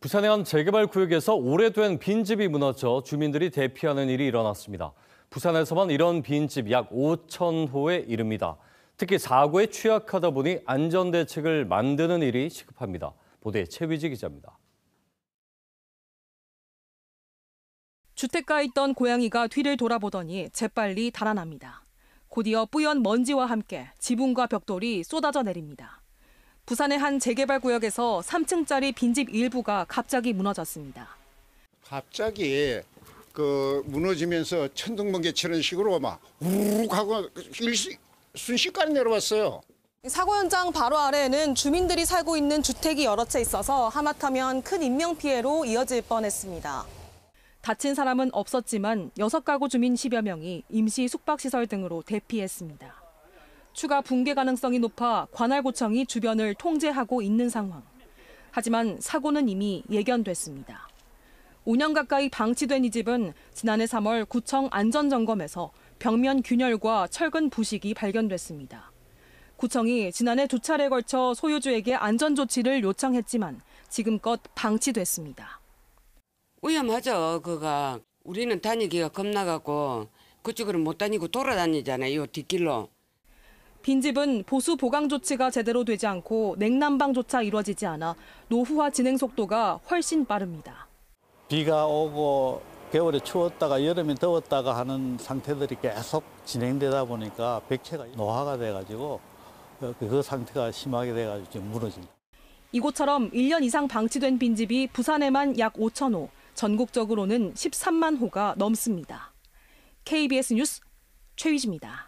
부산의 한 재개발 구역에서 오래된 빈집이 무너져 주민들이 대피하는 일이 일어났습니다. 부산에서만 이런 빈집 약 5천 호에 이릅니다. 특히 사고에 취약하다 보니 안전 대책을 만드는 일이 시급합니다. 보도에 최위지 기자입니다. 주택가에 있던 고양이가 뒤를 돌아보더니 재빨리 달아납니다. 곧이어 뿌연 먼지와 함께 지붕과 벽돌이 쏟아져 내립니다. 부산의 한 재개발 구역에서 3층짜리 빈집 일부가 갑자기 무너졌습니다. 갑자기 그 무너지면서 천둥번개 치는 식으로 막 우르르 하고 일시, 순식간에 내려왔어요. 사고 현장 바로 아래에는 주민들이 살고 있는 주택이 여러 채 있어서 하마터면 큰 인명피해로 이어질 뻔했습니다. 다친 사람은 없었지만 6가구 주민 10여 명이 임시 숙박시설 등으로 대피했습니다. 추가 붕괴 가능성이 높아 관할구청이 주변을 통제하고 있는 상황. 하지만 사고는 이미 예견됐습니다. 5년 가까이 방치된 이 집은 지난해 3월 구청 안전점검에서 벽면 균열과 철근 부식이 발견됐습니다. 구청이 지난해 두 차례 걸쳐 소유주에게 안전 조치를 요청했지만 지금껏 방치됐습니다. 위험하죠, 그가. 우리는 다니기가 겁나갖고 그쪽으로 못 다니고 돌아다니잖아요, 뒷길로. 빈집은 보수 보강 조치가 제대로 되지 않고 냉난방조차 이루어지지 않아 노후화 진행 속도가 훨씬 빠릅니다. 비가 오고 겨울에 추웠다가 여름에 더웠다가 하는 상태들이 계속 진행되다 보니까 백체가 노화가 돼가지고 그- 그 상태가 심하게 돼가지고 지금 무너집니다. 이곳처럼 1년 이상 방치된 빈집이 부산에만 약 5천 호, 전국적으로는 13만 호가 넘습니다. KBS 뉴스 최위지입니다.